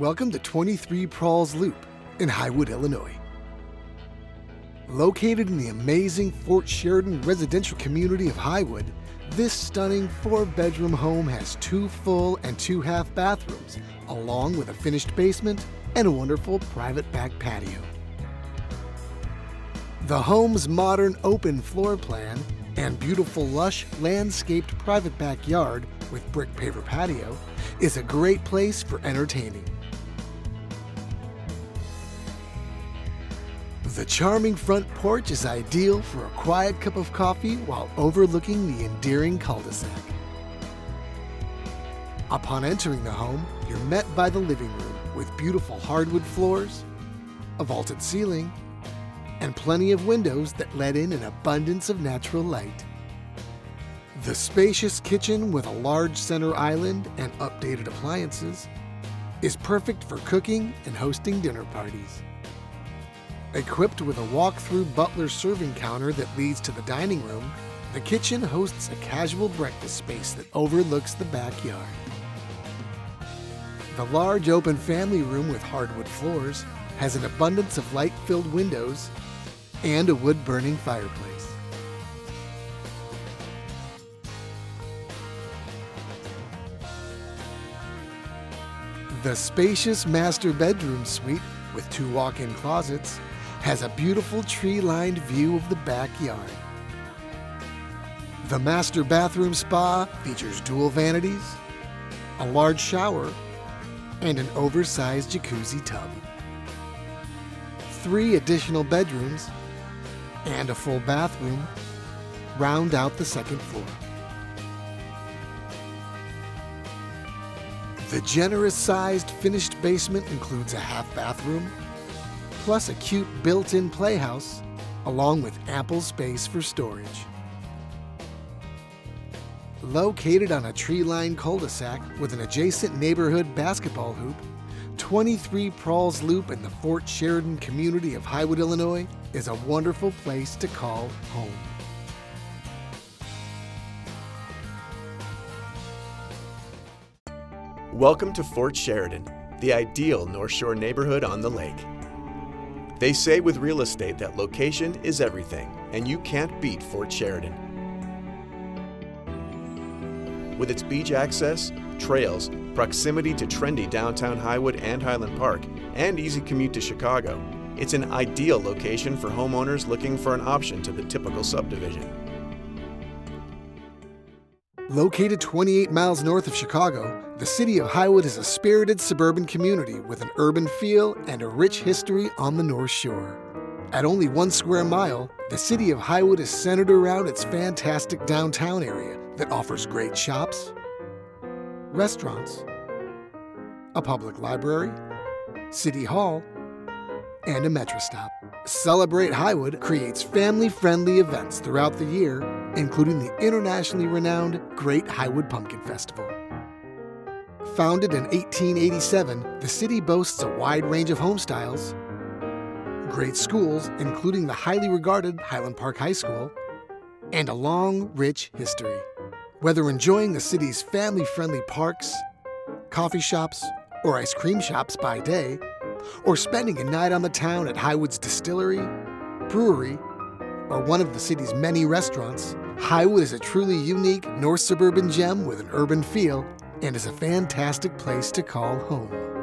Welcome to 23 Pralls Loop in Highwood, Illinois. Located in the amazing Fort Sheridan residential community of Highwood, this stunning four bedroom home has two full and two half bathrooms, along with a finished basement and a wonderful private back patio. The home's modern open floor plan and beautiful lush landscaped private backyard with brick paver patio is a great place for entertaining. The charming front porch is ideal for a quiet cup of coffee while overlooking the endearing cul-de-sac. Upon entering the home, you're met by the living room with beautiful hardwood floors, a vaulted ceiling, and plenty of windows that let in an abundance of natural light. The spacious kitchen with a large center island and updated appliances is perfect for cooking and hosting dinner parties. Equipped with a walk-through butler serving counter that leads to the dining room, the kitchen hosts a casual breakfast space that overlooks the backyard. The large open family room with hardwood floors has an abundance of light-filled windows and a wood-burning fireplace. The spacious master bedroom suite with two walk-in closets has a beautiful tree-lined view of the backyard. The master bathroom spa features dual vanities, a large shower, and an oversized jacuzzi tub. Three additional bedrooms and a full bathroom round out the second floor. The generous sized finished basement includes a half bathroom, plus a cute built-in playhouse, along with ample space for storage. Located on a tree-lined cul-de-sac with an adjacent neighborhood basketball hoop, 23 Pralls Loop in the Fort Sheridan community of Highwood, Illinois is a wonderful place to call home. Welcome to Fort Sheridan, the ideal North Shore neighborhood on the lake. They say with real estate that location is everything, and you can't beat Fort Sheridan. With its beach access, trails, proximity to trendy downtown Highwood and Highland Park, and easy commute to Chicago, it's an ideal location for homeowners looking for an option to the typical subdivision. Located 28 miles north of Chicago, the city of Highwood is a spirited suburban community with an urban feel and a rich history on the North Shore. At only one square mile, the city of Highwood is centered around its fantastic downtown area that offers great shops, restaurants, a public library, city hall, and a metro stop. Celebrate Highwood creates family friendly events throughout the year, including the internationally renowned Great Highwood Pumpkin Festival. Founded in 1887, the city boasts a wide range of home styles, great schools, including the highly regarded Highland Park High School, and a long, rich history. Whether enjoying the city's family friendly parks, coffee shops, or ice cream shops by day, or spending a night on the town at Highwood's distillery, brewery, or one of the city's many restaurants, Highwood is a truly unique North suburban gem with an urban feel and is a fantastic place to call home.